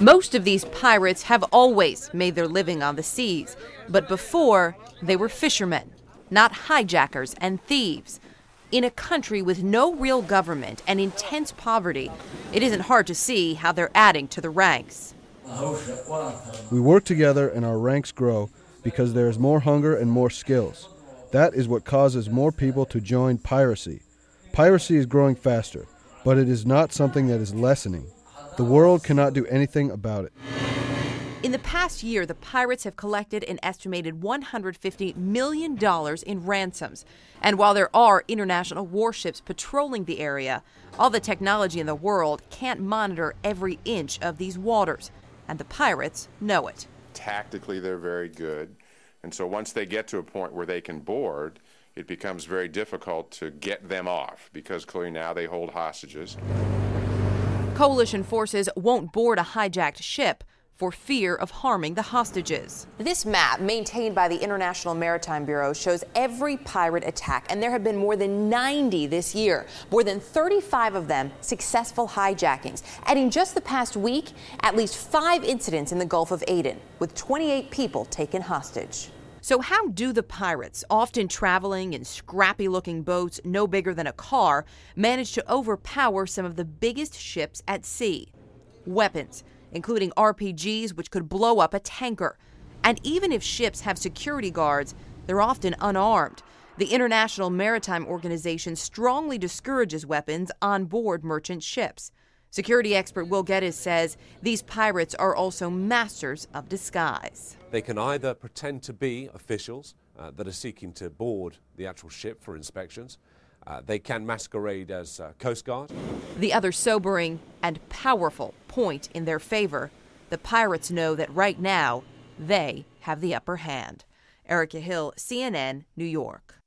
Most of these pirates have always made their living on the seas, but before they were fishermen, not hijackers and thieves. In a country with no real government and intense poverty, it isn't hard to see how they're adding to the ranks. We work together and our ranks grow because there is more hunger and more skills. That is what causes more people to join piracy. Piracy is growing faster, but it is not something that is lessening. The world cannot do anything about it. In the past year, the pirates have collected an estimated $150 million in ransoms. And while there are international warships patrolling the area, all the technology in the world can't monitor every inch of these waters. And the pirates know it. Tactically, they're very good. And so once they get to a point where they can board, it becomes very difficult to get them off because clearly now they hold hostages. Coalition forces won't board a hijacked ship for fear of harming the hostages. This map, maintained by the International Maritime Bureau, shows every pirate attack, and there have been more than 90 this year. More than 35 of them successful hijackings. And in just the past week, at least five incidents in the Gulf of Aden, with 28 people taken hostage. So, how do the pirates, often traveling in scrappy looking boats no bigger than a car, manage to overpower some of the biggest ships at sea? Weapons including RPGs, which could blow up a tanker. And even if ships have security guards, they're often unarmed. The International Maritime Organization strongly discourages weapons on board merchant ships. Security expert Will Geddes says these pirates are also masters of disguise. They can either pretend to be officials uh, that are seeking to board the actual ship for inspections, uh, they can masquerade as uh, Coast Guard. The other sobering and powerful point in their favor the pirates know that right now they have the upper hand. Erica Hill, CNN, New York.